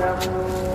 Música